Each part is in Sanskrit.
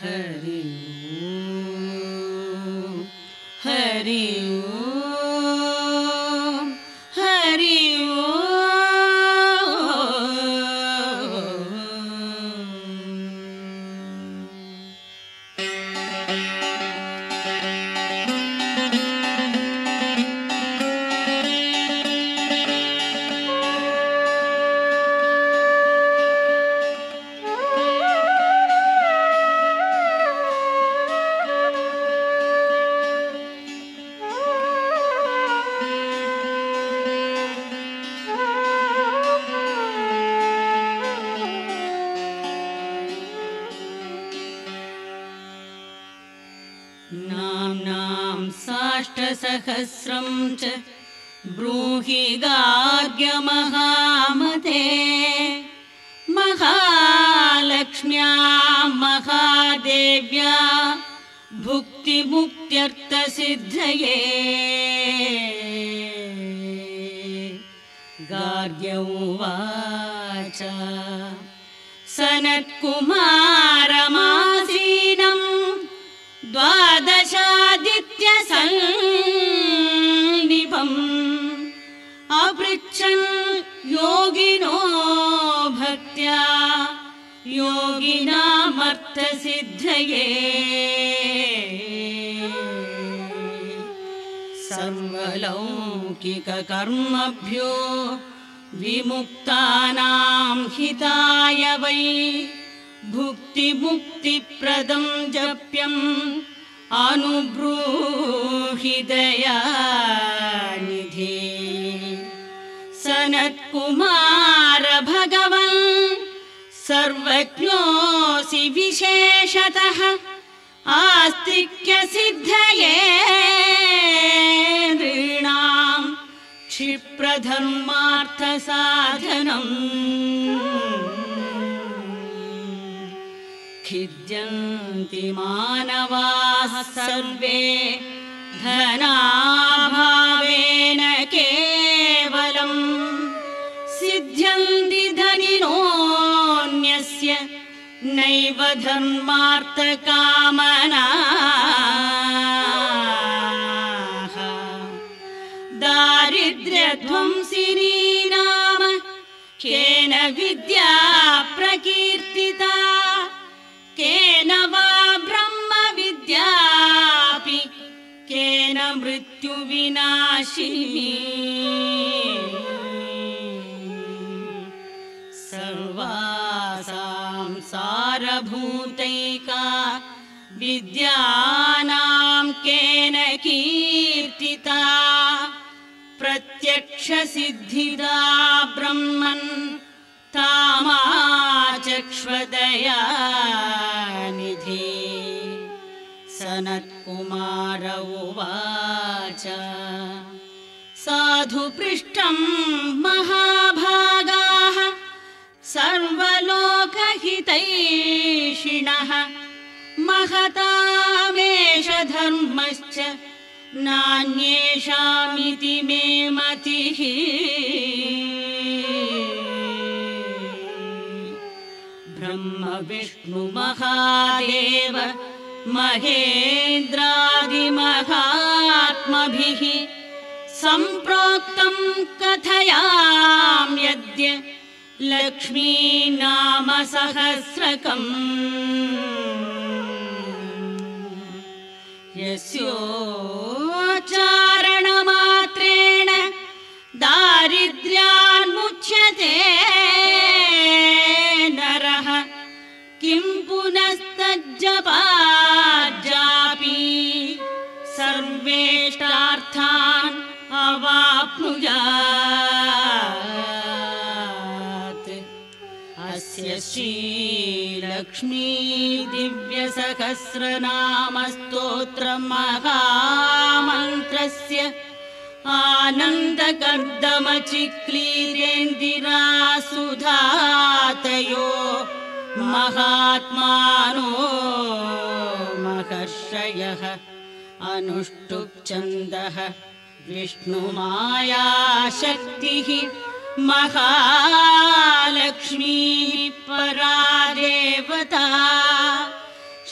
हरि हरि हरि वै भुक्तिमुक्तिप्रदं जप्यम् अनुब्रूहि दयानिधे। सनत्कुमार भगवन् सर्वज्ञोऽसि विशेषतः आस्तिक्यसिद्धये नृणां क्षिप्रधर्मार्थसाधनम् खिद्यन्ति मानवाः सर्वे धनाभावेन केवलम् सिद्ध्यन्ति धनिनोऽन्यस्य नैव धर्मार्थकामनाः। दारिद्र्यध्वंसिनी नाम केन विद्या ब्रह्मविद्यापि केन मृत्युविनाशिनी। सर्वासां सारभूतैका विद्यानां केन कीर्तिता। प्रत्यक्षसिद्धिदा ब्रह्मन् तामाचक्ष्वदया निधि सनत्कुमार उवाच साधु पृष्ठं महाभागाः सर्वलोकहितैषिणः महतामेष धर्मश्च नान्येषामिति मे मतिः ब्रह्म विष्णुमहादेव महेन्द्रादिमहात्मभिः सम्प्रोक्तं कथयाम्यद्य लक्ष्मी नाम सहस्रकम् यस्योच्चारणमात्रेण दारिद्र्यान्मुच्यते नरः किं पुनस्तज्जपाजापि सर्वेष्टार्थान् अवाप्नुयात्। अस्य श्रीलक्ष्मी दिव्यसहस्रनामस्तोत्रमहामन्त्रस्य आनन्दकर्दमचिक्लीरेन्दिरासुधातयो महात्मानो महर्षयः अनुष्टुप्छन्दः। विष्णुमायाशक्तिः महालक्ष्मी परा देवता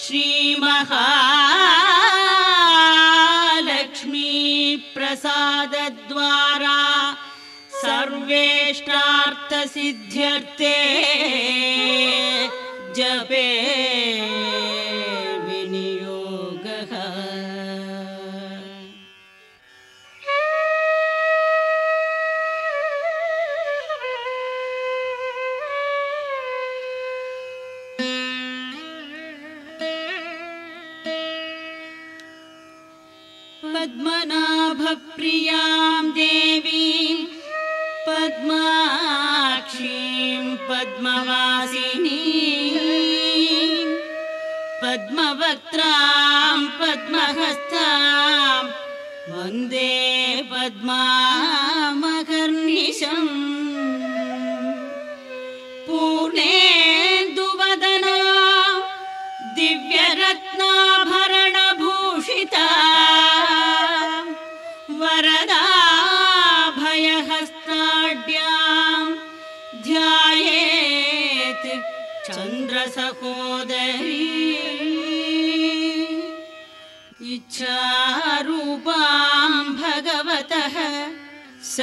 श्री महालक्ष्मी प्रसादद्वारा सर्वेष्टार्थसिद्ध्यर्थे जपे Namaste.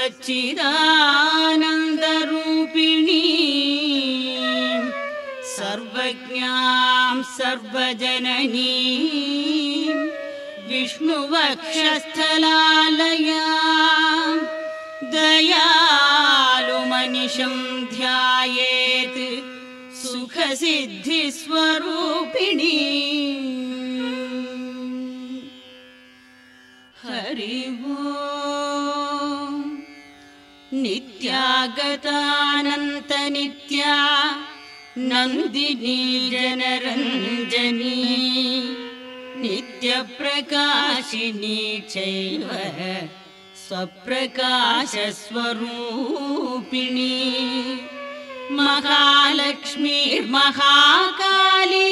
सच्चिदानन्दरूपिणी। सर्वज्ञां सर्वजननी। विष्णुवक्षस्थलालया। दयालुमनिशं ध्यायेत् सुखसिद्धिस्वरूपिणी। हरि ओम् नित्यागतानन्तनित्या नन्दिनी जनरञ्जनी नित्यप्रकाशिनी चैव स्वप्रकाशस्वरूपिणी महालक्ष्मीर्महाकाली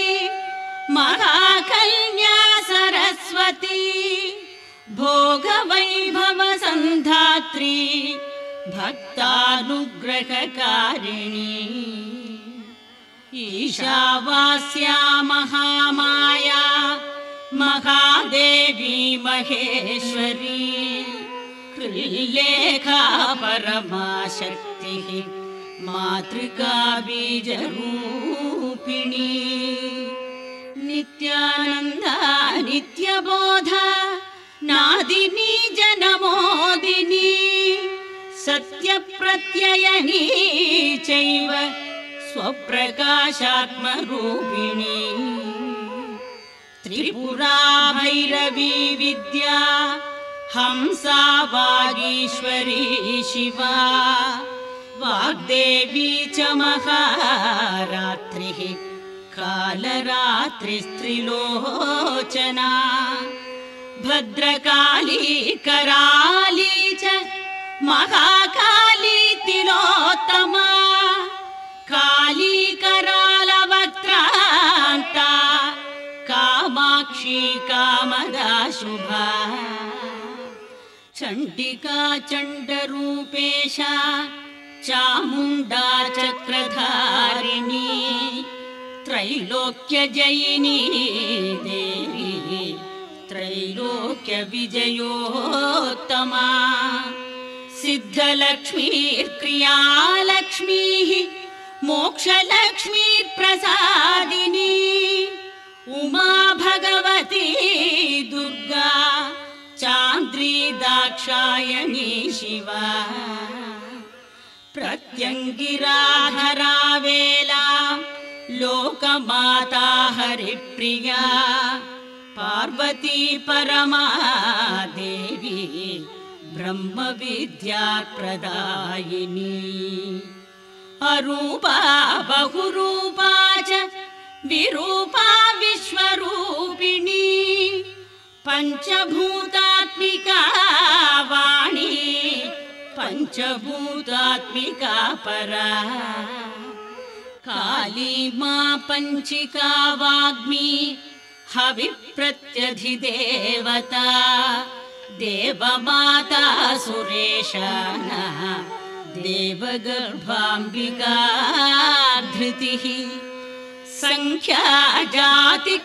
महाकन्या सरस्वती भोगवैभवसन्धात्री भक्तानुग्रहकारिणी। ईशावास्या महामाया महादेवी महेश्वरी कृल्लेखा परमाशक्तिः मातृका बीजरूपिणी। नित्यानन्दा नित्यबोधा नादिनी जनमोदिनी सत्यप्रत्ययनी चैव स्वप्रकाशात्मरूपिणी। त्रिपुरा भैरवी विद्या हंसा वागीश्वरी शिवा वाग्देवी च महारात्रिः कालरात्रिस्त्रिलोचना भद्रकाली कराली च महाकाली तिलोत्तमा काली करालवक्त्रान्ता कामाक्षी कामदा शुभा चण्डिका चण्डरूपेशा चामुण्डा चक्रधारिणी त्रैलोक्यजयिनी देवी त्रैलोक्यविजयोत्तमा सिद्धलक्ष्मीर्क्रियालक्ष्मीः मोक्षलक्ष्मीर्प्रसादिनी उमा भगवती दुर्गा चान्द्री दाक्षायणी शिवा। प्रत्यङ्गिराधरा वेला लोकमाता हरिप्रिया पार्वती परमा देवी ब्रह्मविद्या प्रदायिनी अरूपा बहुरूपा च विरूपा विश्वरूपिणी। पञ्चभूतात्मिका वाणी पञ्चभूतात्मिका परा। काली मा पञ्चिका वाग्मी हविप्रत्यधिदेवता देवमाता सुरेशाना देवगर्भाम्बिका धृतिः सङ्ख्या जातिक्रियाशक्तिः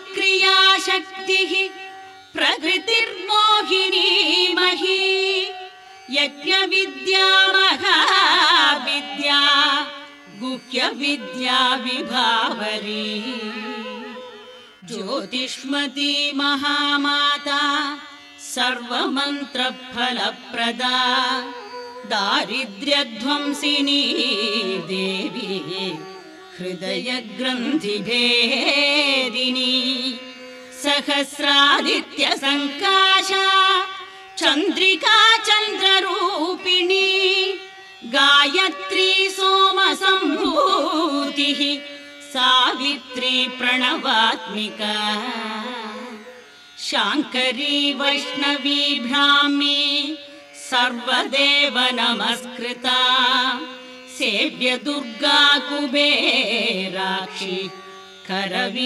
प्रकृतिर्मोहिनी मही यज्ञविद्या महाविद्या गुह्यविद्या विभावरी। ज्योतिष्मती महामाता सर्वमन्त्रफलप्रदा। दारिद्र्यध्वंसिनी देवी हृदयग्रन्थिभेदिनी। सहस्रादित्यसङ्काशा चन्द्रिका चन्द्ररूपिणी गायत्री सोमसम्भूतिः सावित्री प्रणवात्मिका शाङ्करी वैष्णवी भ्रामी सर्वदेव नमस्कृता। सेव्य दुर्गा कुबेराक्षि करवीरनिवासिनी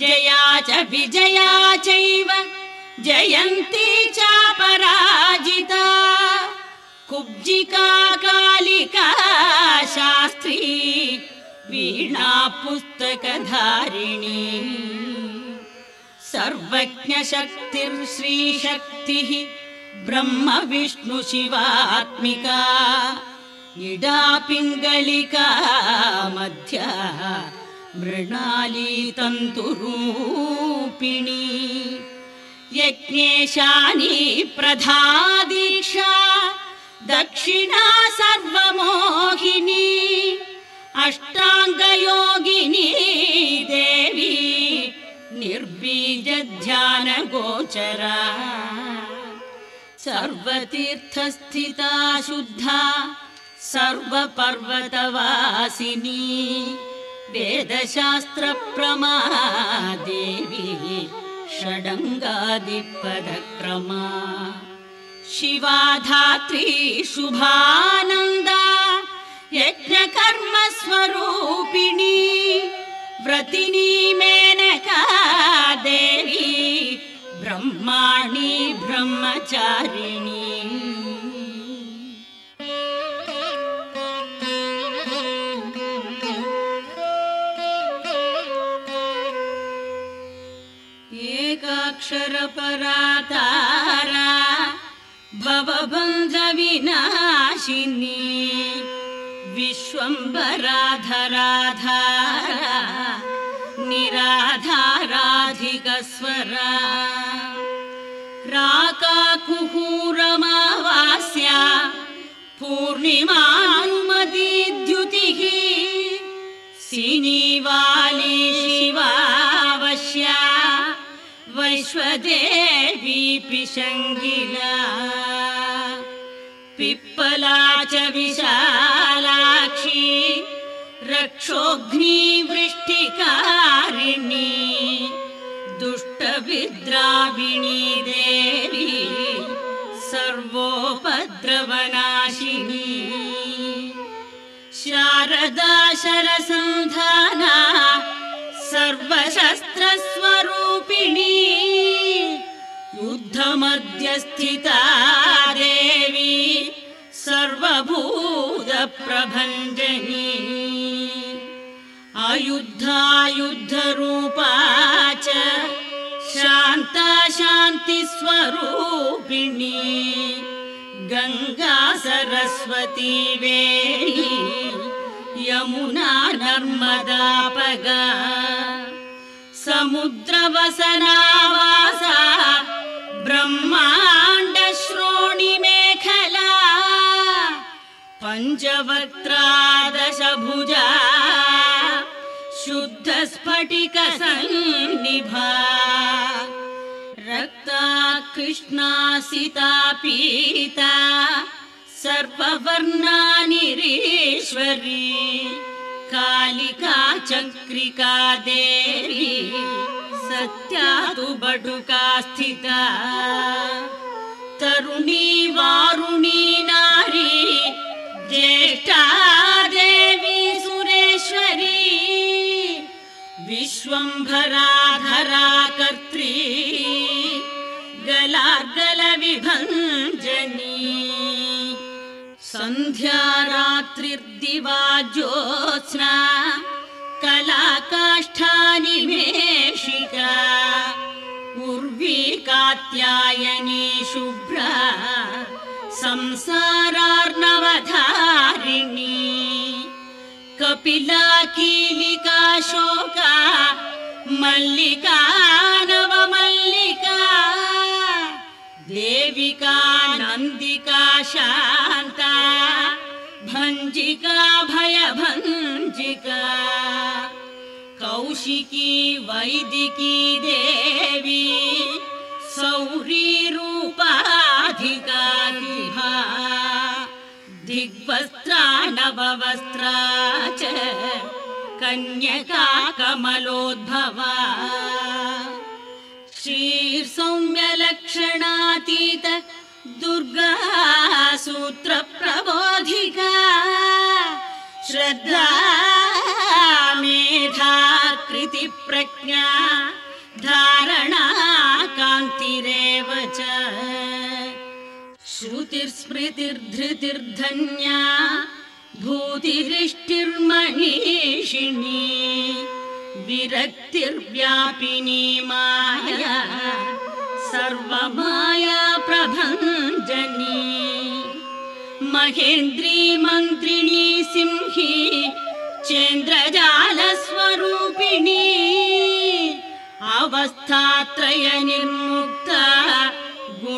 जया च विजया चैव जयन्ती चापराजिता। कुब्जिका कालिका शास्त्री वीणा पुस्तकधारिणी। सर्वज्ञशक्तिर्श्रीशक्तिः ब्रह्म विष्णु शिवात्मिका इडा पिङ्गलिका मध्या मृणाली तन्तुरूपिणी यज्ञेशानी प्रधा दीक्षा दक्षिणा सर्वमोहिनी अष्टाङ्गयोगिनी देवी निर्बीजध्यानगोचरा। सर्वतीर्थस्थिता शुद्धा सर्वपर्वतवासिनी वेदशास्त्रप्रमा देवी षडङ्गादिपदक्रमा। शिवा धात्री शुभानन्दा यज्ञकर्मस्वरूपिणी व्रतिनी मेनका देवी ब्रह्माणि ब्रह्मचारिणी। एकाक्षरपरातारा भवबन्धविनाशिनी विश्वम्बराधराधारा निराधाराधिकस्वरा। राकाकुहूरमावास्या पूर्णिमानुमदीद्युतिः सिनीवाली शिवावश्या वैश्वदेवी पिशङ्गिला। पिप्पला च विशालाक्षी रक्षोऽग्निवृष्टिकारिणी दुष्टविद्राविणी देवी सर्वोपद्रवनाशिनी। शारदा शरसन्धाना सर्वशस्त्रस्वरूपिणी युद्धमध्यस्थिता देवी सर्वभूतप्रभञ्जनी अयुद्धायुद्धरूपा च शान्ता शान्तिस्वरूपिणी गङ्गा सरस्वती वेणी यमुना नर्मदापगा समुद्रवसनावासा ब्रह्माण्डश्रोणिमेखला पञ्चवक्त्रादशभुजा शुद्धस्फटिकसन्निभा रक्ता कृष्णा सिता पीता कालिका चक्रिका देवी सत्या तु बटुका स्थिता। तरुणी वारुणी नारी ज्येष्ठा विश्वम्भराधरा कर्त्री गलागलविभञ्जनी सा सन्ध्या रात्रिर्दिवा ज्योत्स्ना कलाकाष्ठानिमेषिका उर्वी कात्यायनी शुभ्रा संसारार्णवधारिणी कपिला कीलिका शोका मल्लिका नवमल्लिका देविका नन्दिका शान्ता भञ्जिका भयभञ्जिका कौशिकी वैदिकी देवी सौरी दिग्वस्त्रा नववस्त्रा च कन्यका कमलोद्भवा श्रीसौम्यलक्षणातीत दुर्गा सूत्रप्रबोधिका श्रद्धा मेधा कृतिप्रज्ञा धारणा कान्तिरेव च श्रुतिस्मृतिर्धृतिर्धन्या भूतिरिष्टिर्मनीषिणी विरक्तिर्व्यापिनी माया सर्वमाया प्रभञ्जनी महेन्द्री मन्त्रिणी सिंही चेन्द्रजालस्वरूपिणी अवस्थात्रय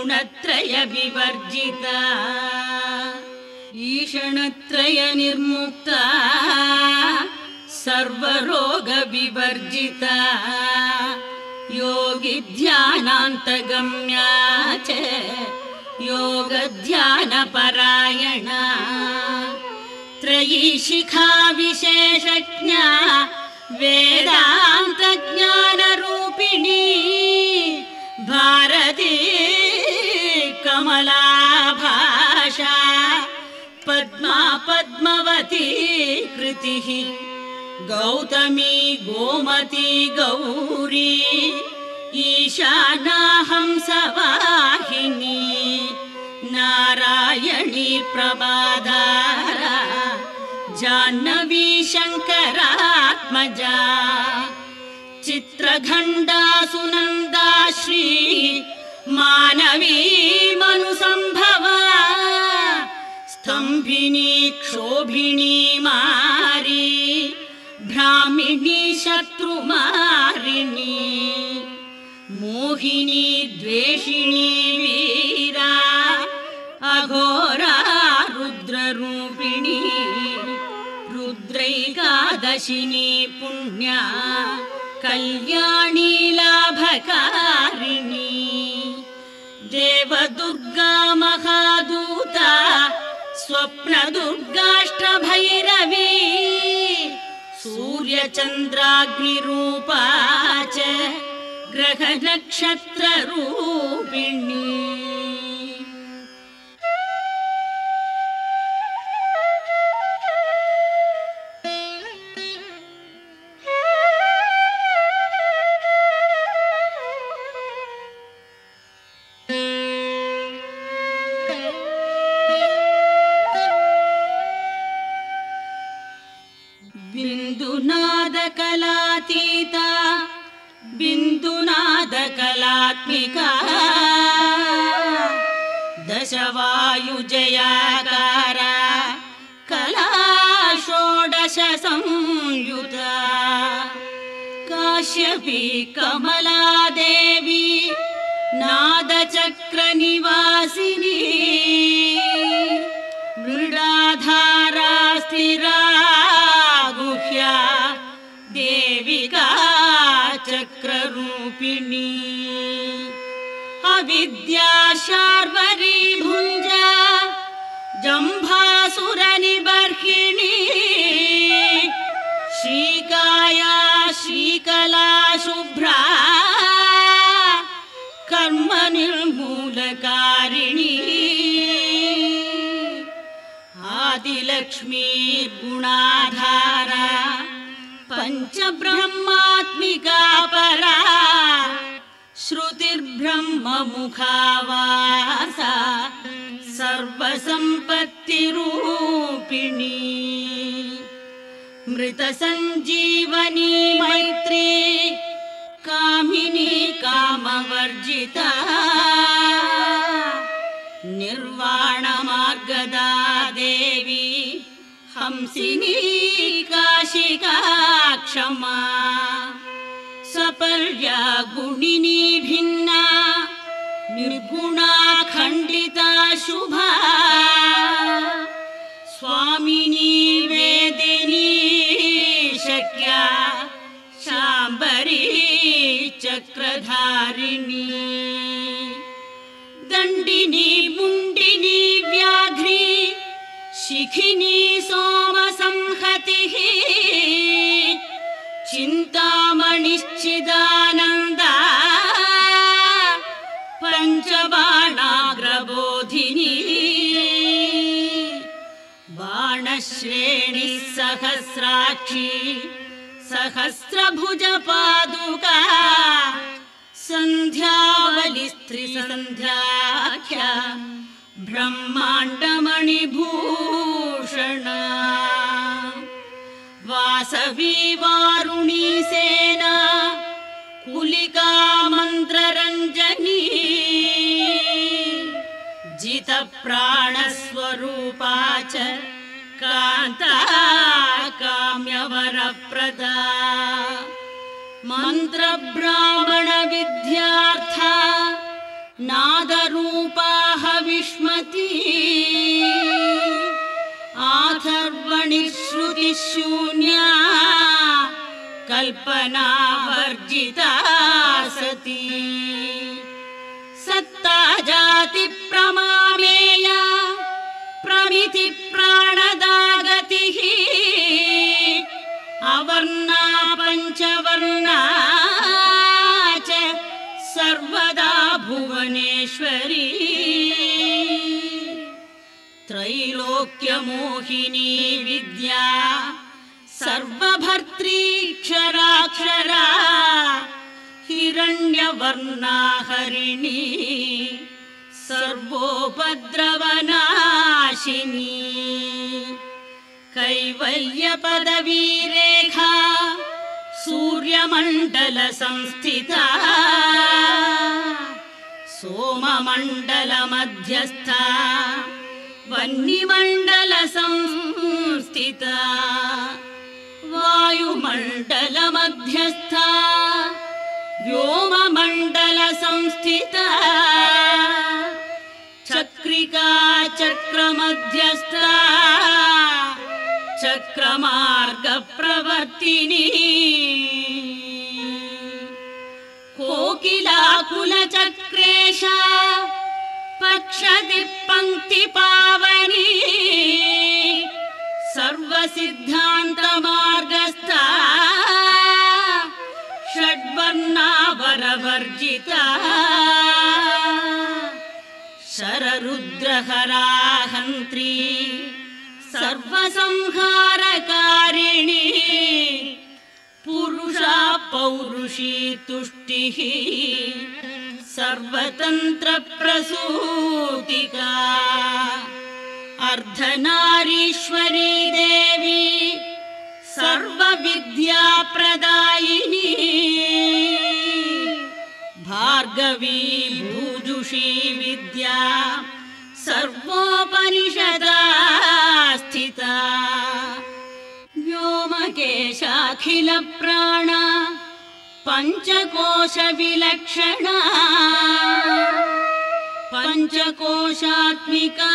निर्मुक्ता गुणत्रय विवर्जिता ईषणत्रय निर्मुक्ता। सर्वरोग विवर्जिता योगि ध्यानान्तगम्या च योगध्यानपरायणा। त्रयी शिखा विशेषज्ञा वेदान्तज्ञानरूपिणी। भारती कमला भाषा पद्मा पद्मवती कृतिः। गौतमी गोमती गौरी ईशानाहंसवाहिनी नारायणी प्रमादारा जाह्नवी शङ्करात्मजा चित्रखण्डा सुनन्दा श्री मानवी मनुसम्भवा। स्तम्भिनी क्षोभिणी मारी भ्रामिणी शत्रुमारिणी मोहिनी द्वेषिणी वीरा अघोरा रुद्ररूपिणी रुद्रैकादशिनी पुण्या कल्याणी लाभकारिणी देवदुर्गा महादूता स्वप्नदुर्गाष्टभैरवी सूर्यचन्द्राग्निरूपा च ग्रहनक्षत्ररूपिणी बिन्दुनादकलात्मिका दशवायुजयाकारा। कला षोडश संयुता काश्यपी कमलादेवी। नादचक्रनिवासिनी मृडाधारा स्थिरा गुह्या। देविका चक्ररूपिणी अविद्या शार्वरी भुञ्जा जम्भासुरनिबर्हिणी श्रीकाया श्रीकला शुभ्रा कर्म निर्मूलकारिणी आदिलक्ष्मी गुणाधारा पञ्चब्रह्मात्मिका श्रुतिर्ब्रह्ममुखावासा सा सर्वसम्पत्तिरूपिणी। मृतसञ्जीवनी मैत्री कामिनी कामवर्जिता। निर्वाणमार्गदा देवी हंसिनी काशिका क्षमा। सपर्या गुणिनी भिन्ना निर्गुणा खण्डिता शुभा। स्वामिनी वेदिनी शक्या शाम्बरी चक्रधारिणी। दण्डिनी मुण्डिनी व्याघ्री शिखिनी सोमसंहतिः। चिन्तामणिश्चिदानन्दा पञ्चबाणाग्रबोधिनी बाणश्रेणिः सहस्राक्षी सहस्रभुजपादुका। सन्ध्यावलिस्त्रिसन्ध्याख्या ब्रह्माण्डमणिभूषण। वासवी वारुणी सेना कुलिका मन्त्ररञ्जनी जितप्राणस्वरूपा च कान्ता काम्यवरप्रदा। मन्त्रब्राह्मणविद्यार्था नादरूपाः विष्मती आथर्वणिश्रुतिशून्या कल्पनावर्जिता सती। सत्ता जातिप्रमामेया प्रमिति प्राणदा गतिः अवर्णा पञ्चवर्णा च सर्वदा भुवनेश्वरी। त्रैलोक्यमोहिनी विद्या सर्वभर्त्रीक्षराक्षरा हिरण्यवर्णा हरिणी सर्वोपद्रवनाशिनी। कैवल्यपदवीरेखा सूर्यमण्डलसंस्थिता। सोममण्डलमध्यस्था वह्निमण्डलसंस्थिता। वायुमण्डलमध्यस्था व्योममण्डलसंस्थिता चक्रमध्यस्था चक्रमार्गप्रवर्तिनी। कोकिलाकुलचक्रेशा पक्षति पङ्क्तिपावनी सर्वसिद्धान्तमार्गस्था षड्वर्णावरवर्जिता शररुद्रहराहन्त्री सर्वसंहारकारिणी पुरुषा पौरुषी तुष्टिः सर्वतन्त्रप्रसूतिका अर्धनारीश्वरी देवी सर्वविद्याप्रदायिनी भार्गवी भूजुषी विद्या सर्वोपनिषदा स्थिता व्योमकेशाखिलप्राण पञ्चकोशविलक्षणा। पञ्चकोशात्मिका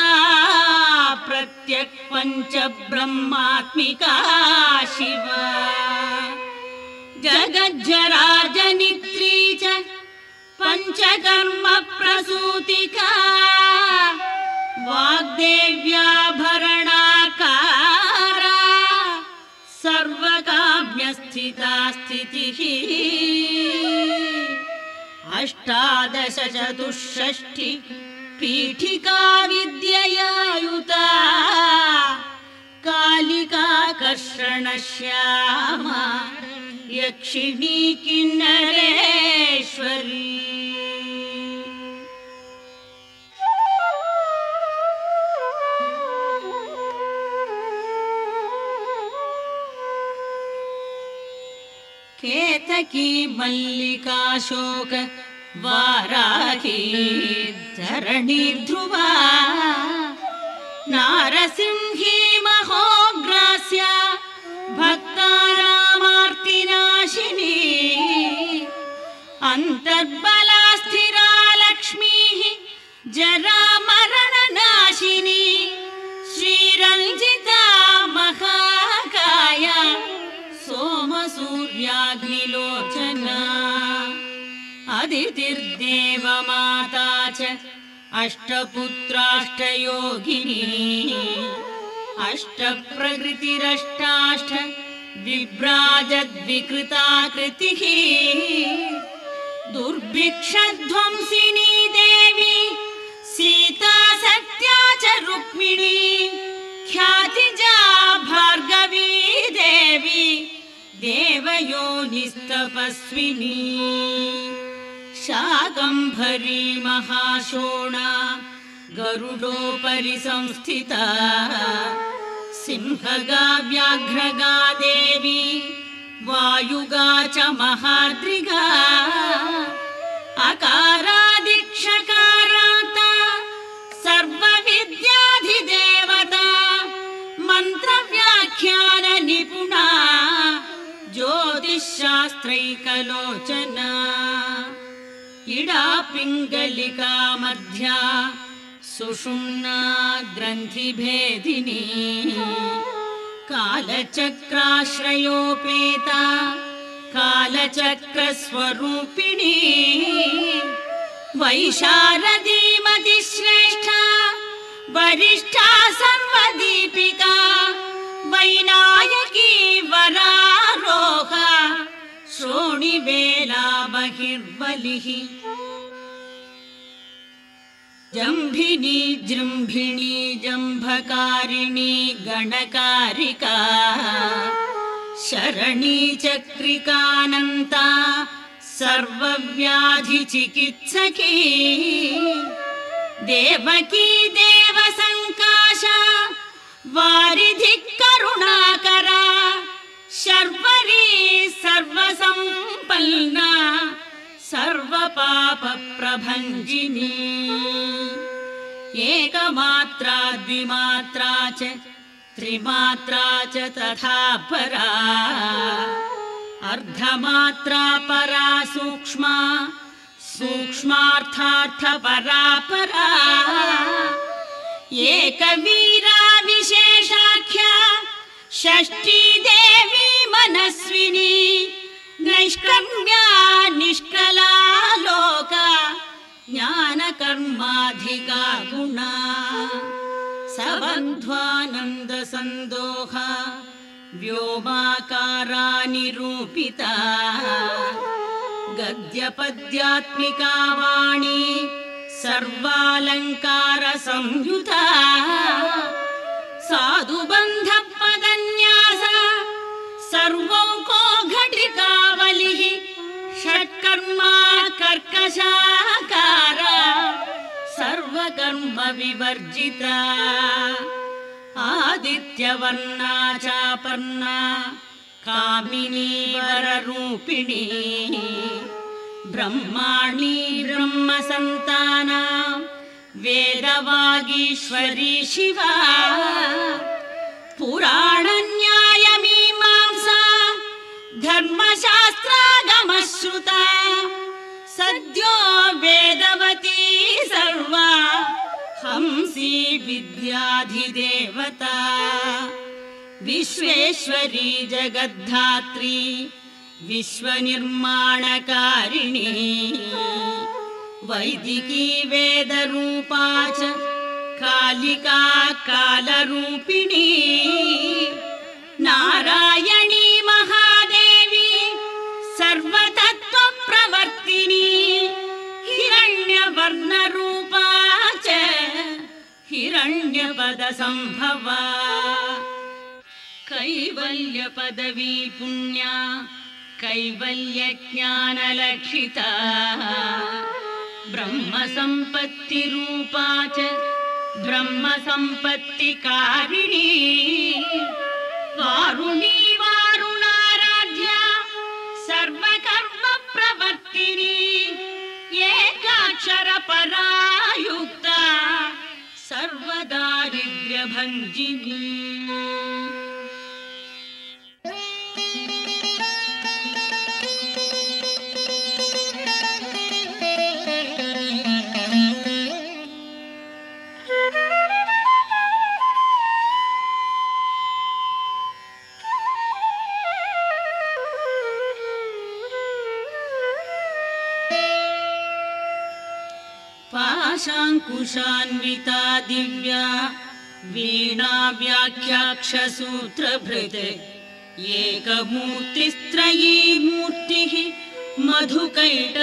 प्रत्यक् पञ्चब्रह्मात्मिका शिव। जगज्जराजनित्री च पञ्चकर्मप्रसूतिका वाग्देव्याभरणाकारा सर्वकाम्यस्थिता स्थितिः अष्टादश चतुष्षष्टि पीठिका विद्ययायुता कालिका कर्षणश्यामा यक्षिणी किन्नरेश्वरी केतकी मल्लिकाशोक वाराही धरणी ध्रुवा नारसिंही महोग्रास्य भक्तानामार्तिनाशिनी अन्तर्बला स्थिरा लक्ष्मीः जरामरणनाशिनी श्रीरञ्जिता अदितिर्देवमाता च अष्टपुत्राष्टयोगिनी अष्टप्रकृतिरष्टाष्ट विभ्राजद्विकृताकृतिः दुर्भिक्षध्वंसिनी देवी सीता सत्या च रुक्मिणी ख्यातिजा भार्गवी देवी देवयोनिस्तपस्विनी शाकम्भरी महाशोणा गरुडोपरि संस्थिता सिंहगा व्याघ्रगा देवी वायुगा च महाद्रिगा अकारादिक्षकाराता सर्वविद्याधिदेवता मन्त्रव्याख्याननिपुणा ज्योतिश्शास्त्रैकलोचना इडा पिङ्गलिका मध्या सुषुम्ना ग्रन्थिभेदिनी। कालचक्राश्रयोपेता कालचक्रस्वरूपिणी। वैशारदीमतिश्रेष्ठा वरिष्ठा सर्वदीपिका वैनायकी बहिर्बलिः जम्भिनी जृम्भिणी जम्भकारिणी गणकारिका। शरणी चक्रिकानन्ता सर्वव्याधिचिकित्सकी देवकी देवसङ्काशा वारिधिः करुणाकरा शर्वरी सर्वसम्पन्ना सर्वपापप्रभञ्जिनी। एकमात्रा द्विमात्रा च त्रिमात्रा च तथा परा। अर्धमात्रा परा सूक्ष्मा सूक्ष्मार्थार्थपरा परा एकवीरा विशेषाख्या षष्ठी देवी मनस्विनी नैष्कर्म्या निष्कला लोका ज्ञानकर्माधिका गुणा। सबन्ध्वानन्दसन्दोहा व्योमाकारा निरूपिता। गद्यपद्यात्मिका वाणी सर्वालङ्कारसंयुता। साधुबन्धपदन्यास षट्कर्मा कर्कशाकार सर्वकर्म विवर्जिता। आदित्यवर्णा चापर्णा कामिनी वररूपिणी ब्रह्माणी ब्रह्मसन्ताना वेदवागीश्वरी शिवा। पुराणन्यायमीमांसा धर्मशास्त्रागमश्रुता सद्यो वेदवती सर्वा। हंसी विद्याधिदेवता। विश्वेश्वरी जगद्धात्री। विश्वनिर्माणकारिणी। वैदिकी वेदरूपा च। कालिका कालरूपिणी। नारायणी सर्वतत्त्वप्रवर्तिनी हिरण्यवर्णरूपा च हिरण्यपदसम्भवा। कैवल्यपदवी पुण्या कैवल्यज्ञानलक्षिता। ब्रह्मसम्पत्तिरूपा च ब्रह्मसम्पत्तिकारिणी वारुणी एका एकाक्षरपरायुक्ता सर्वदारिद्र्यभञ्जिनी। पाशाङ्कुशान्विता दिव्या वीणा व्याख्याक्षसूत्रभृत्। एकमूर्तिस्त्रयी मूर्तिः मधुकैटभभञ्जिनी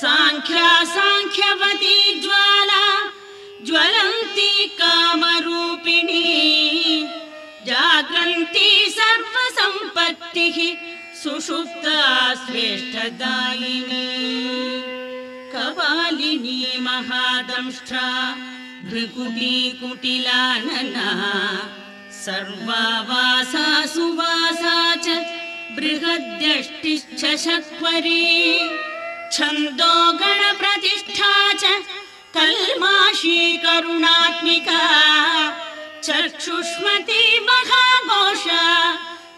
साङ्ख्या साङ्ख्यवती ज्वाला ज्वलन्ती कामरूपिणी। जाग्रन्ती सर्वसम्पत्तिः सुषुप्ता श्रेष्ठदायिनी कपालिनी महादंष्ट्रा भृकुटी कुटिलानना सर्वा वासा सुवासा च बृहद्यष्टिश्च शक्वरी छन्दो गणप्रतिष्ठा च कल्माशी करुणात्मिका चक्षुष्मती महाघोषा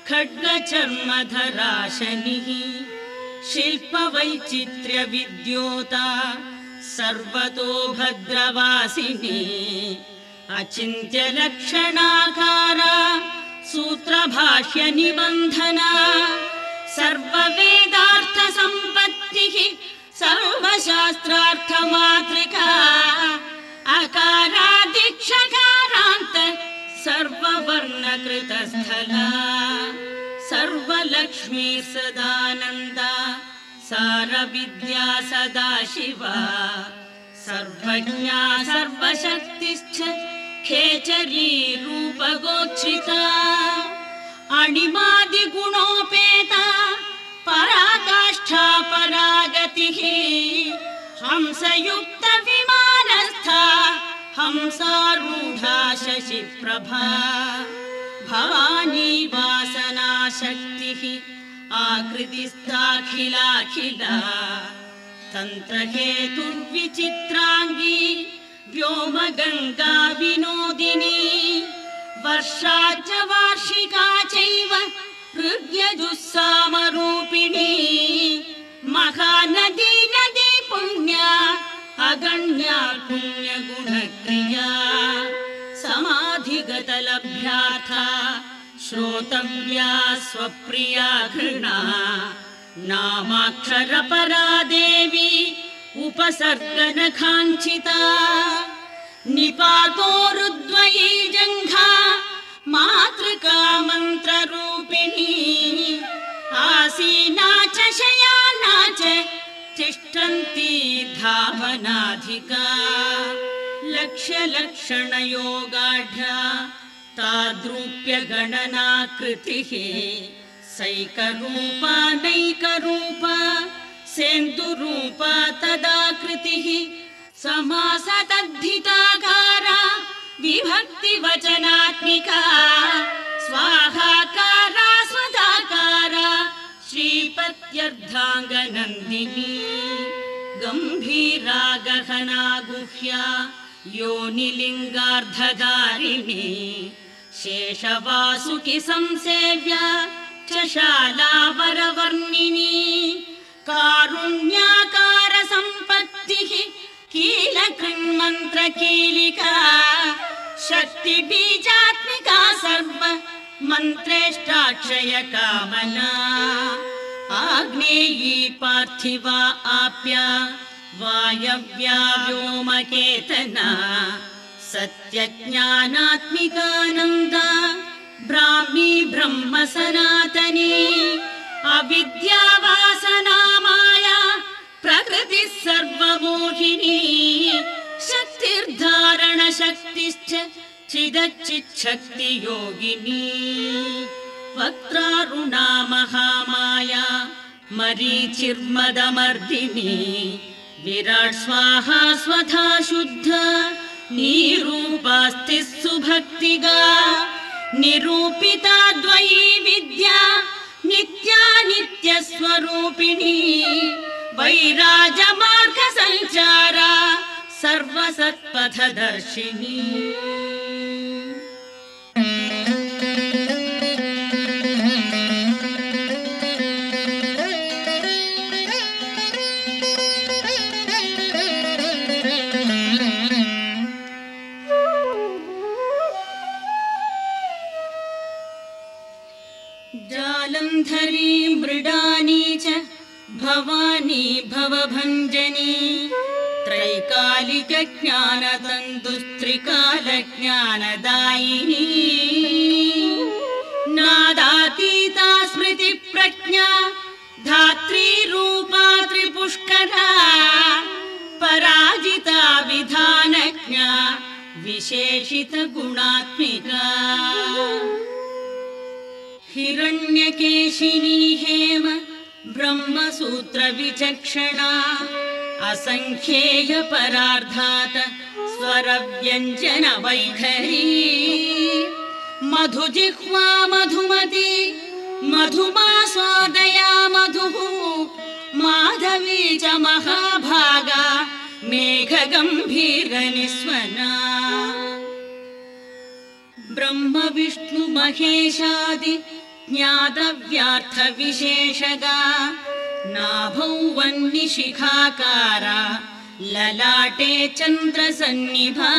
खड्गचर्मधरा शनिः शिल्पवैचित्र्यविद्योता सर्वतो भद्रवासिनी अचिन्त्यलक्षणाकारा सूत्रभाष्यनिबन्धना सर्ववेदार्थसम्पत्तिः सर्वशास्त्रार्थमातृका अकारादिक्षकारान्त सर्ववर्णकृतस्थला सर्वलक्ष्मी सदानन्दा सारविद्या सदा शिवा सर्वज्ञा सर्वशक्तिश्च खेचरी रूपगोच्छिता अणिमादिगुणोपेता पराकाष्ठा परागतिः हंसयुक्तविमानस्था हंसारूढा शशिप्रभा भवानी वासनाशक्तिः आकृतिस्थाखिलाखिला। तन्त्रहेतुर्विचित्राङ्गी व्योमगङ्गा विनोदिनी वर्षा च वार्षिका चैव हृद्यजुस्सामरूपिणी। महानदी नदी पुण्या अगण्या पुण्यगुणक्रिया समाधिगतलभ्याथा श्रोतव्या स्वप्रिया घृणा। नामाक्षरपरा देवी उपसर्गनखाञ्चिता निपातोरुद्वयी जङ्घा मातृका मन्त्ररूपिणी आसीना च शयाना च तिष्ठन्ती धावनाधिका लक्ष्यलक्षणयोगाढ्या ताद्रूप्यगणनाकृतिः सैकरूपा नैकरूपा सेन्दुरूपा तदाकृतिः समासतद्धिताकारा विभक्तिवचनात्मिका स्वाहाकारा स्वदाकारा श्रीपत्यर्धाङ्गनन्दिनी गम्भीरा गहना गुह्या योनिलिङ्गार्धधारिणी शेषवासुकि संसेव्या च शालावरवर्णिनी कारुण्याकार सम्पत्तिः कीलकृन्मन्त्रकीलिका शक्तिबीजात्मिका सर्व मन्त्रेष्टाक्षय कामना आग्नेयी पार्थिवा आप्या वायव्या व्योमकेतना सत्यज्ञानात्मिकानन्दा ब्राह्मी ब्रह्म सनातनी अविद्यावासना माया प्रकृतिः सर्वमोहिनी शक्तिर्धारणशक्तिश्च चिदच्चिच्छक्तियोगिनी। वक्त्रारुणा महामाया मरीचिर्मदमर्दिनी विराट् स्वाहा स्वधा शुद्ध निरूपास्ति सुभक्तिगा निरूपिता द्वयी विद्या नित्या नित्यस्वरूपिणी वैराजमार्गसञ्चारा सर्वसत्पथदर्शिनी मृडानी च भवानी भवभञ्जनी। त्रैकालिकज्ञानतन्तुस्त्रिकालज्ञानदायिनी नादातीता स्मृतिप्रज्ञा धात्रीरूपा त्रिपुष्करा। पराजिता विधानज्ञा विशेषितगुणात्मिका। हिरण्यकेशिनी हेम ब्रह्मसूत्रविचक्षणा असङ्ख्येयपरार्धात् स्वरव्यञ्जनवैखरी। मधुजिह्वा मधुमती मधुमास्वादया मधुः माधवी च महाभागा मेघगम्भीरनिस्वना। ब्रह्म विष्णु महेशादि ज्ञातव्यार्थविशेषगा नाभौ वह्निशिखाकारा ललाटे चन्द्रसन्निभा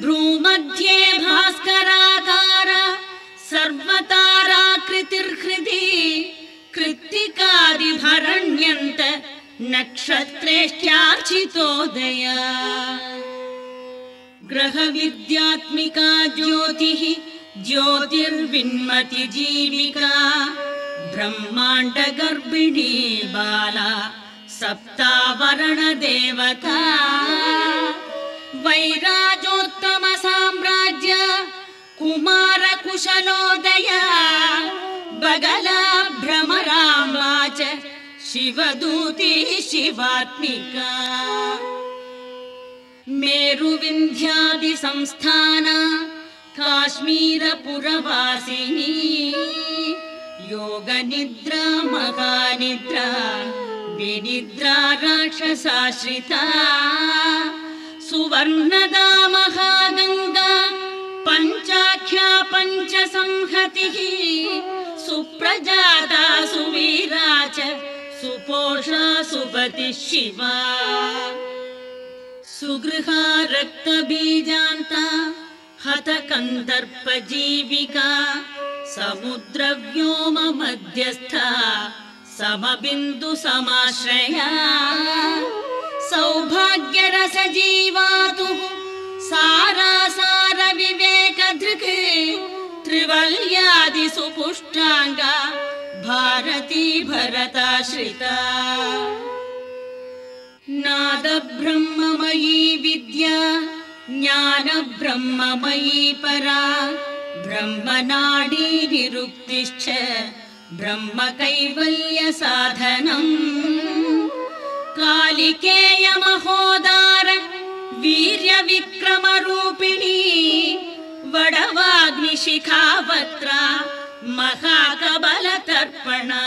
भ्रूमध्ये भास्कराकार सर्वताराकृतिर्हृदि कृत्तिकादिभरण्यन्त नक्षत्रेष्ट्यार्चितोदया। ग्रहविद्यात्मिका ज्योतिः ज्योतिर्विन्मति जीविका ब्रह्माण्डगर्भिणी बाला सप्तावरणदेवता। वैराजोत्तमसाम्राज्य कुमारकुशलोदया बगला भ्रमराम्बा च शिवदूती शिवात्मिका। मेरुविन्ध्यादिसंस्थान काश्मीरपुरवासिनी। योगनिद्रा महानिद्रा विनिद्रा राक्षसाश्रिता सुवर्णदा महागङ्गा पञ्चाख्या पञ्चसंहतिः सुप्रजाता सुवीरा च सुपोषा सुपतिः शिवा। सुगृहा रक्तबीजान्ता हतकन्दर्पजीविका समुद्रव्योम मध्यस्था समबिन्दुसमाश्रया। सौभाग्यरसजीवातुः सारासारविवेकधृक् त्रिवल्यादिसुपुष्टाङ्गा भारती भरताश्रिता नादब्रह्ममयी विद्या ज्ञानब्रह्ममयी परा ब्रह्मनाडी निरुक्तिश्च ब्रह्मकैवल्यसाधनम्। कालिकेयमहोदार वीर्यविक्रमरूपिणी वडवाग्निशिखावत्रा महाकबलतर्पणा।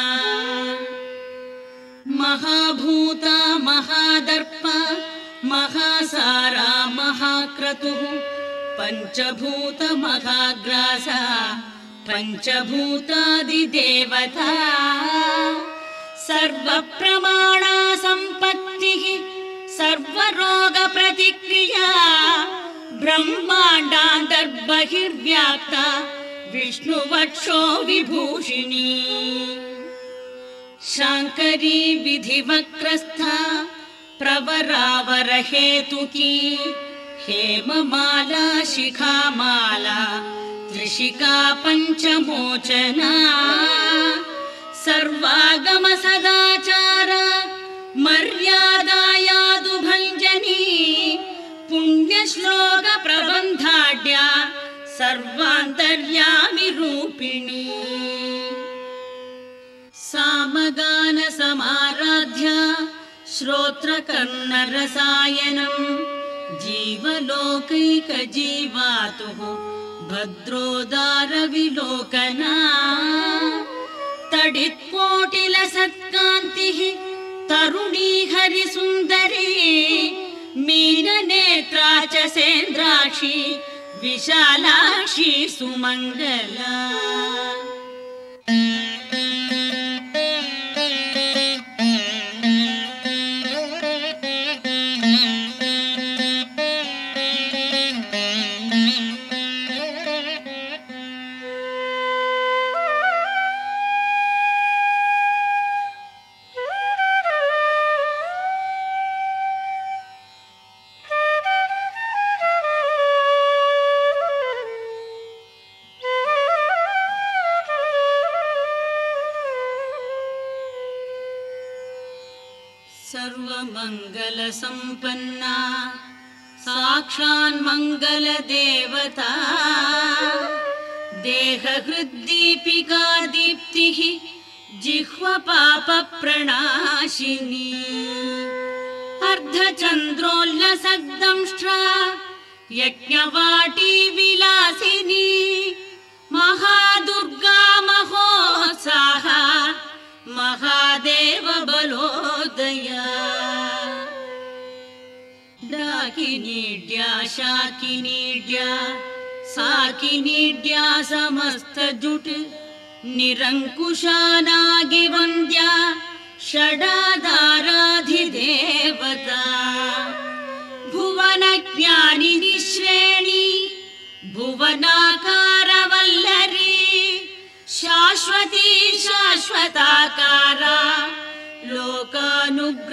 महाभूता महादर्प महासारा महाक्रतुः पञ्चभूतमहाग्रासा पञ्चभूतादिदेवता। सर्वप्रमाणा सम्पत्तिः सर्वरोगप्रतिक्रिया ब्रह्माण्डान्तर्बहिर्व्याप्ता विष्णुवक्षो विभूषिणी। शाङ्करी विधिवक्रस्था प्रवरावरहेतुकी। हेममाला शिखामाला त्रिशिका पञ्चमोचना। सर्वागम सदाचार मर्यादायादुभञ्जनी पुण्यश्लोक प्रबन्धाढ्या सर्वान्तर्यामि रूपिणी सामगानसमाराध्या श्रोत्रकर्णरसायनम् जीवलोकैकजीवातुः भद्रोदारविलोकना। तडित्कोटिलसत्कान्तिः तरुणी हरिसुन्दरी मीननेत्रा च सेन्द्राक्षी विशालाक्षी सुमङ्गला जिह्वपापप्रणाशिनी अर्धचन्द्रोल्लसद्दंष्ट्रा यज्ञवाटी विलासिनी महादुर्गा महोत्साह महादेव बलोदया डाकिनीड्या शाकिनीड्या साकिनीड्या समस्तजुट् निरङ्कुशानागिवन्द्या षडाधाराधिदेवता भुवनज्ञानिनि श्रेणी भुवनाकारवल्लरी शाश्वती शाश्वताकारा लोकानुग्रहकारिणी।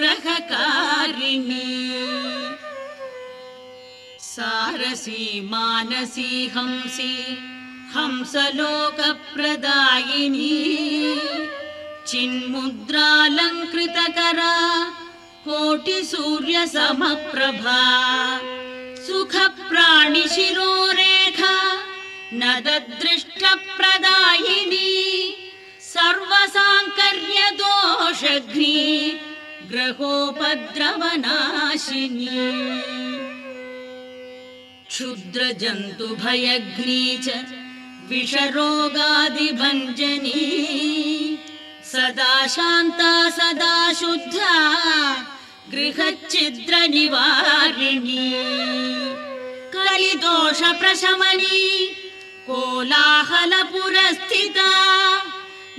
सारसी मानसी हंसी हंसलोकप्रदायिनी चिन्मुद्रालङ्कृतकरा कोटिसूर्यसमप्रभा। सुखप्राणिशिरोरेखा नददृष्टप्रदायिनी सर्वसाङ्कर्यदोषघ्नी ग्रहोपद्रवनाशिनी। क्षुद्रजन्तुभयघ्नी च विषरोगादिभञ्जनी सदा शान्ता सदा शुद्धा गृहच्छिद्रनिवारिणी। कलिदोषप्रशमनी कोलाहलपुरस्थिता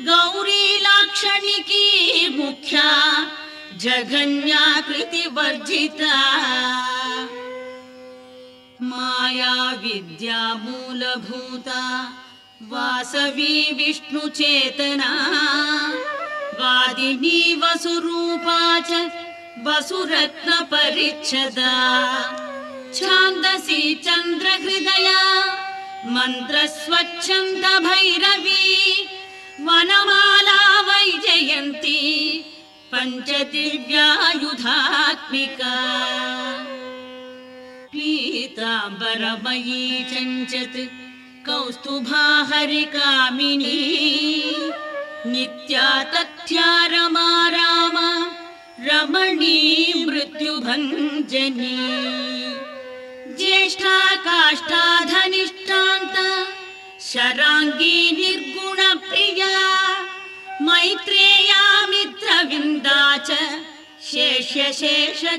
गौरी लाक्षणिकी मुख्या जघन्याकृतिवर्जिता। माया विद्या मूलभूता वासवी विष्णुचेतना। वादिनी वसुरूपा च वसुरत्नपरिच्छदा। छान्दसी चन्द्रहृदया मन्त्रस्वच्छन्द भैरवी वनमाला वैजयन्ती पञ्चदिव्यायुधात्मिका। पीताम्बरमयी चञ्चत् कौस्तुभा हरिकामिनी नित्या तथ्या रमा राम रमणी मृत्युभञ्जनी। ज्येष्ठा काष्ठा धनिष्ठान्त शराङ्गी निर्गुणप्रिया मैत्रेया मित्रविन्दा च शेष्यशेषकलाशया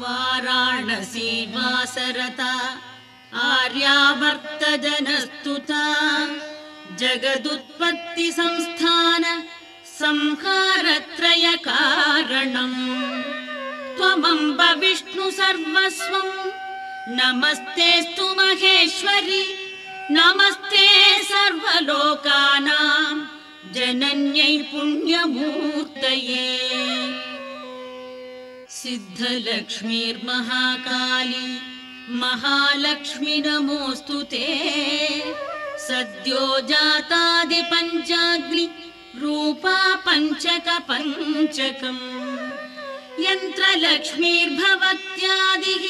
वाराणसी वासरता आर्यावर्तजनस्तुता जगदुत्पत्तिसंस्थान संहारत्रयकारणम्। त्वमम्ब विष्णु सर्वस्वम् नमस्तेऽस्तु महेश्वरि नमस्ते सर्वलोकानां जनन्यै पुण्यमूर्तये सिद्धलक्ष्मीर्महाकाली। महालक्ष्मि नमोऽस्तु ते। सद्यो जातादिपञ्चाग्नि रूपा पञ्चक पञ्चकम्। यन्त्रलक्ष्मीर्भवत्यादिः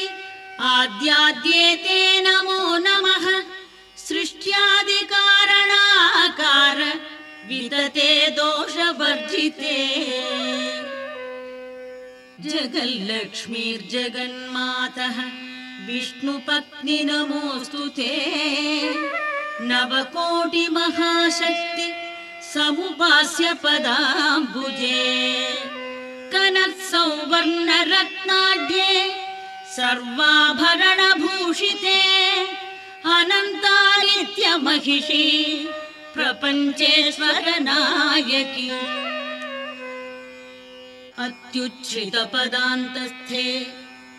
आद्याद्येते नमो नमः। सृष्ट्यादिकारणाकार वितते दोषवर्जिते जगल्लक्ष्मीर्जगन्मातः। विष्णुपत्नि नमोऽस्तु ते। नवकोटिमहाशक्ति समुपास्य पदाम्बुजे सौवर्णरत्नाढ्ये सर्वाभरणभूषिते। अनन्तानित्यमहिषी प्रपञ्चेश्वरनायकी अत्युच्छ्रितपदान्तस्थे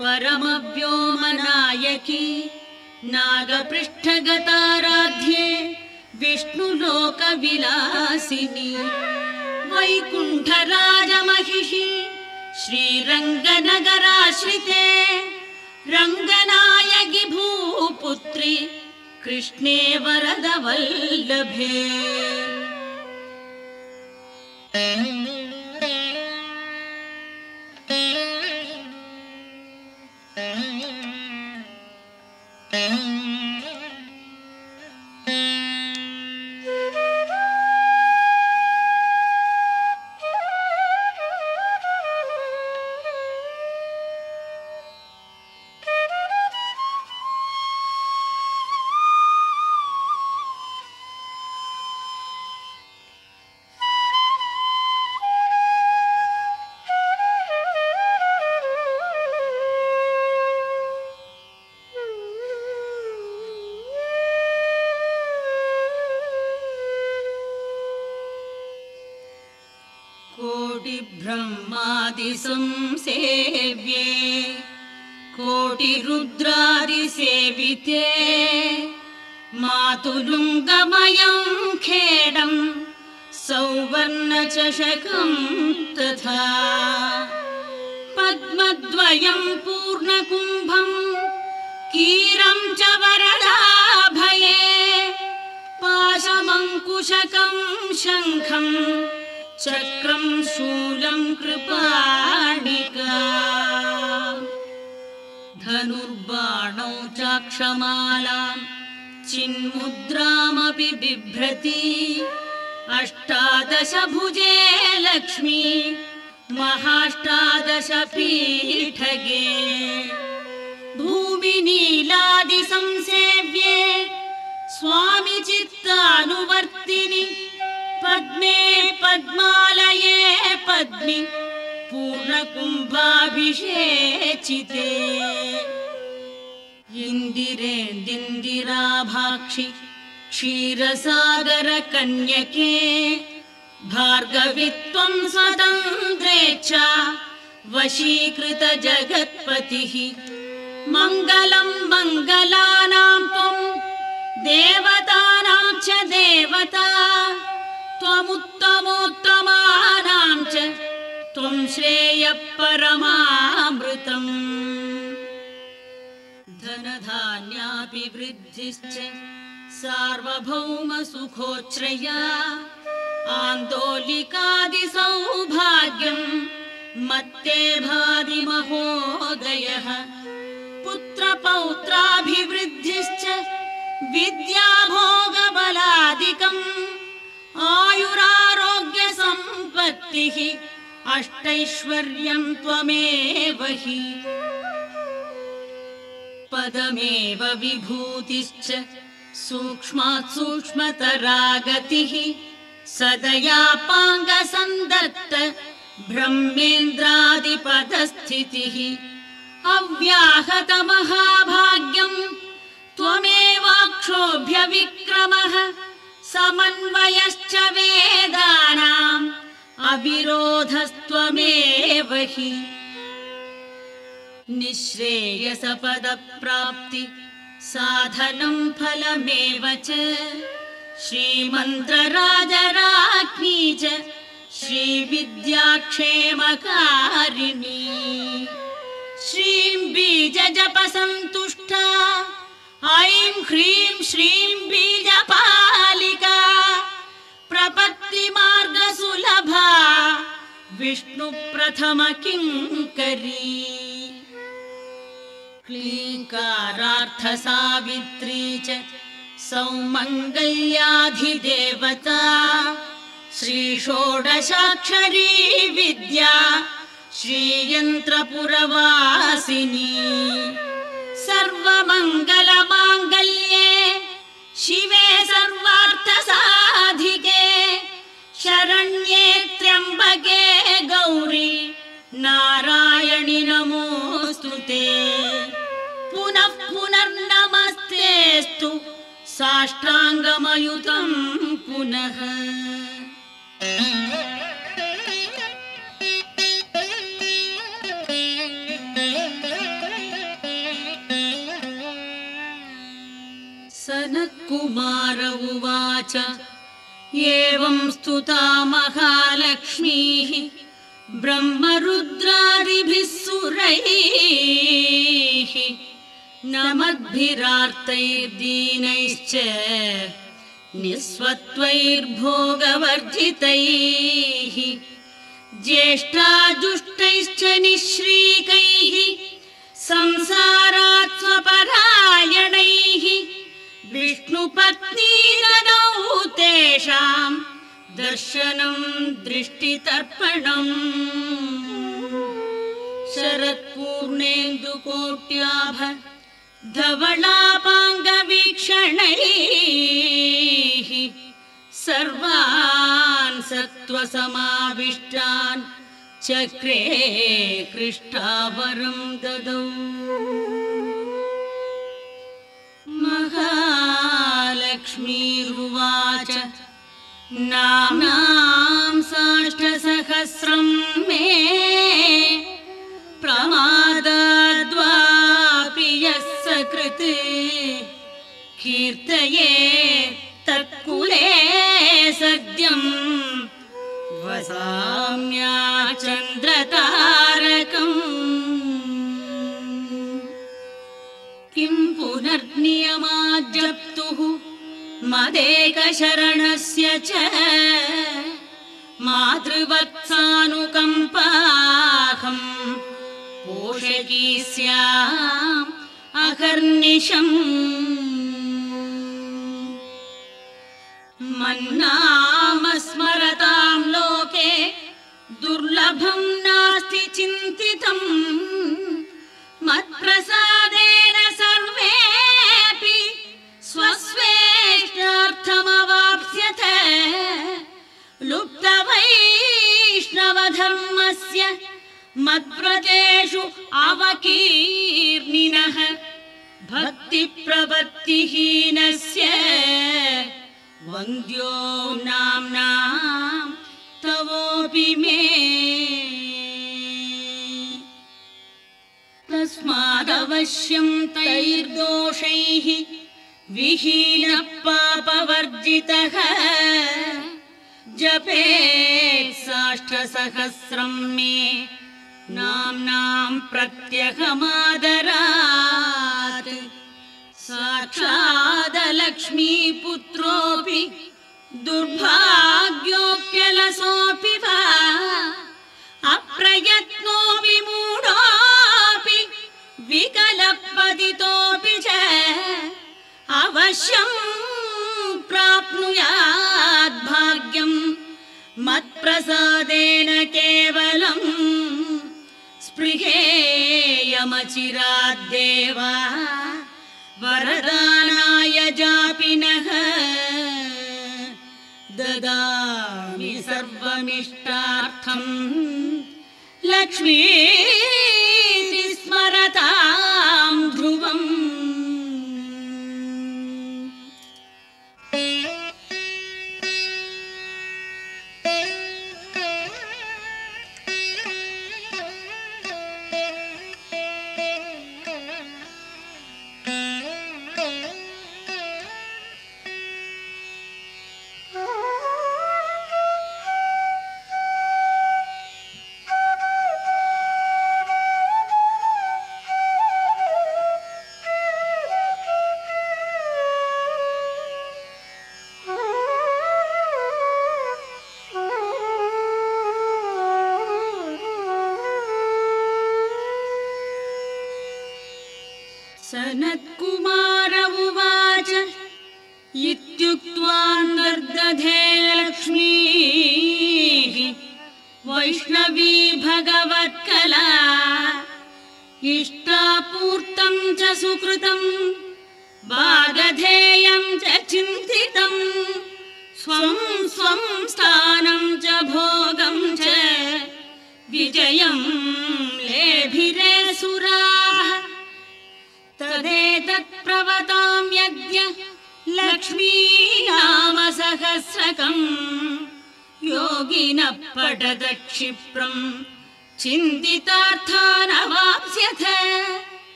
परमव्योमनायकी नागपृष्ठगताराध्ये विष्णुलोकविलासिनी वैकुण्ठराजमहिषी श्रीरङ्गनगराश्रिते रङ्गनायकि भूपुत्री कृष्णे वरदवल्लभे कोटिरुद्रादिसेविते मातुलुङ्गमयं खेडम् सौवर्णचषकं तथा। पद्मद्वयं पूर्णकुम्भं कीरं च वरदाभये पाशमङ्कुशकं शङ्खं चक्रं शूलं कृपाणिका धनुर्बाणौ चाक्षमालां चिन्मुद्रामपि बिभ्रति। अष्टादशभुजे लक्ष्मी महाष्टादशपीठगे। भूमिनीलादिसंसेव्ये स्वामि चित्तानुवर्तिनि। पद्मे पद्मालये पद्मि पूर्णकुम्भाभिषेचिते। इन्दिरेन्दिन्दिराभाक्षि क्षीरसागरकन्यके भार्गवित्वं स्वतन्त्रेच्छा वशीकृतजगत्पतिः। मङ्गलं मङ्गलानां त्वं देवतानां च देवता त्वमुत्तमोत्तमानां च श्रेयः परमामृतम् धनधान्याभिवृद्धिश्च सार्वभौमसुखोच्छ्रया। आन्दोलिकादिसौभाग्यम् मत्ते भाति महोदयः पुत्रपौत्राभिवृद्धिश्च विद्याभोगबलादिकम्। आयुरारोग्यसम्पत्तिः अष्टैश्वर्यम् त्वमेव हि। पदमेव विभूतिश्च सूक्ष्मात् सूक्ष्मतरा गतिः सदया पाङ्गसन्दत्त ब्रह्मेन्द्रादिपदस्थितिः। अव्याहतमहाभाग्यम् त्वमेवाक्षोभ्यविक्रमः। समन्वयश्च वेदानाम् अविरोधस्त्वमेव हि। निःश्रेयसपदप्राप्ति साधनं फलमेव च। श्रीमन्त्रराजराज्ञी च श्रीविद्याक्षेमकारिणी। श्रीं बीजजपसन्तुष्टा। ऐं ह्रीं श्रीं बीजपालिका प्रपत्तिमार्गसुलभा। विष्णुप्रथमकिङ्करी क्लीङ्कारार्थसावित्री च सौमङ्गल्याधिदेवता। श्रीषोडशाक्षरी विद्या। श्रीयन्त्रपुरवासिनी। सर्वमङ्गलमाङ्गल्ये शिवे सर्वार्थसाधिके शरण्ये त्र्यम्बके गौरी ते। पुनः पुनर्नमस्तेस्तु साष्टाङ्गमयुतं पुनः। सनत्कुमार उवाच एवं स्तुता महालक्ष्मीः ब्रह्मरुद्रादिभिः सुरैः नमद्भिरार्तैर्दीनैश्च निःस्वत्वैर्भोगवर्जितैः ज्येष्ठाजुष्टैश्च निःश्रीकैः संसारात् स्वपरायणैः विष्णुपत्नी ददौ तेषाम् दर्शनम् दृष्टितर्पणम् शरत्पूर्णेन्दुकोट्याभ धवलापाङ्गवीक्षणैः सर्वान् सत्त्वसमाविष्टान् चक्रे कृष्टावरं ददौ। महालक्ष्मीरुवाच नाम्नां साष्टसहस्रं मे प्रमादाद्वापि यः सकृत् कीर्तये तत्कुले सद्यम् वसाम्या चन्द्रतारकम्। किं पुनर्नियमाजप्तुः मदेकशरणस्य च मातृवत्सानुकम्पाहम् पोषकी स्याम् अकर्निशम्। मन्नामस्मरतां लोके दुर्लभं नास्ति चिन्तितम् मत्प्रसादेन लुप्तवैष्णवधर्मस्य मद्व्रतेषु अवकीर्णिनः भक्तिप्रपत्तिहीनस्य वन्द्यो नाम्ना तवोऽपि मे। तस्मादवश्यं तैर्दोषैः विहीनः पापवर्जितः जपेत् साष्टसहस्रं मे। नाम्नां प्रत्यहमादरात्। साक्षादलक्ष्मीपुत्रोऽपि दुर्भाग्योऽप्यलसोऽपि वा। अप्रयत्नोऽपि मूढोऽपि विकलपतितोऽपि च। अवश्यं प्राप्नुयात् भाग्यम् मत्प्रसादेन केवलम् स्पृहेयमचिराद्देवा। वरदानाय जापिनः ददामि सर्वमिष्टार्थम् लक्ष्मी स्मरतां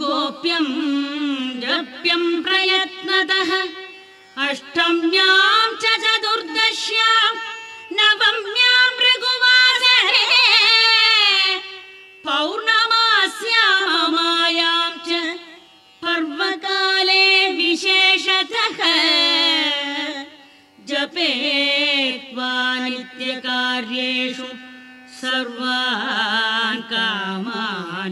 गोप्यम् जप्यम् प्रयत्नतः अष्टम्याम् च चतुर्दश्याम् नवम्याम् भृगुवासरे पौर्णमास्यामायाम् च पर्वकाले विशेषतः जपेत्वा नित्यकार्येषु सर्वान् कामानवाप्नुयात्